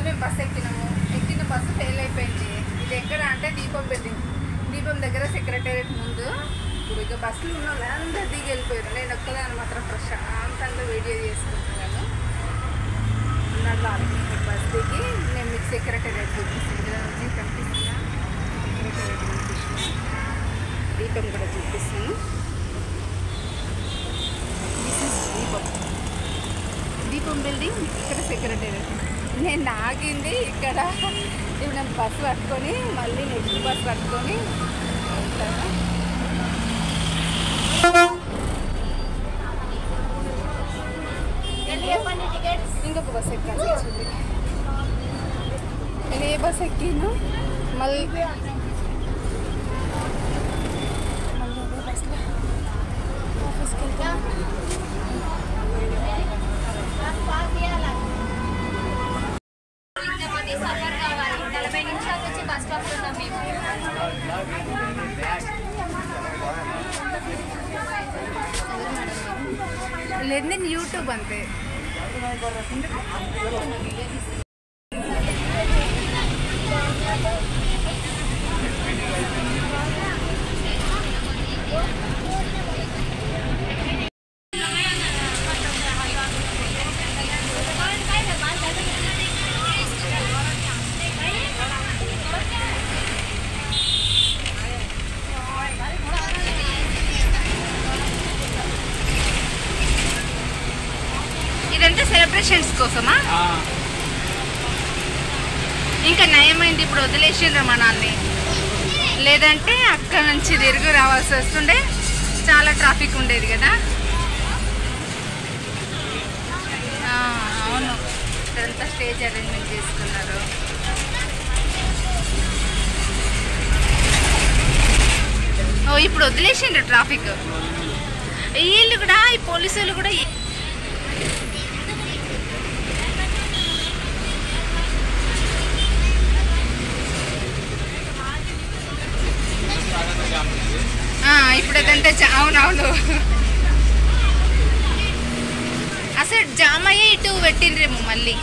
ఇంకా మేము బస్సు ఎక్కినాము. ఎక్కిన బస్సు ఫెయిల్ అయిపోయింది. ఇది ఎక్కడ అంటే దీపం బిల్డింగ్ దీపం దగ్గర సెక్రటేరియట్ ముందు ఇప్పుడు ఇక బస్సులు ఉన్న వాళ్ళందరూ దిగి వెళ్ళిపోయారు. నేను ఒక్కదాన్ని మాత్రం ప్రశాంతంగా వీడియో చేసుకుంటున్నాను. నన్ను బస్ దిగి నేను మీకు సెక్రటేరియట్ చూపిస్తాను. ఇక్కడ కనిపిస్తున్నా సెక్రటేరియట్ దీపం కూడా చూపిస్తాను దిస్ ఇస్ దీపం దీపం బిల్డింగ్ ఇక్కడ సెక్రటేరియట్ నేను ఆగింది ఇక్కడ. ఇప్పుడు నేను బస్సు పట్టుకొని మళ్ళీ నెక్స్ట్ బస్ పట్టుకొని ఇంకొక బస్ ఎక్కాల్సి వచ్చింది. నేను ఏ బస్ ఎక్కిను మళ్ళీ తిరుపతి కావాలి. నలభై నిమిషాలు వచ్చి బస్ స్టాప్ ఉన్నాం మేము. లేదు నేను యూట్యూబ్ అంతే. సెలబ్రేషన్స్ కోసమా? ఇంకా నయమైంది ఇప్పుడు వదిలేసిండ్రు మా నాన్ని. లేదంటే అక్కడ నుంచి తిరిగి రావాల్సి వస్తుండే చాలా ట్రాఫిక్ ఉండేది కదా. అవును. ఇక్కడంతా స్టేజ్ అరేంజ్మెంట్ చేసుకున్నారు. ఓ ఇప్పుడు వదిలేసిండ్రు ట్రాఫిక్ వీళ్ళు కూడా ఈ పోలీసులు కూడా ఇప్పుడు అదంతా అవునవును. అసలు జామ్ అయ్యి ఇటు పెట్టిండ్రేమో మళ్ళీ.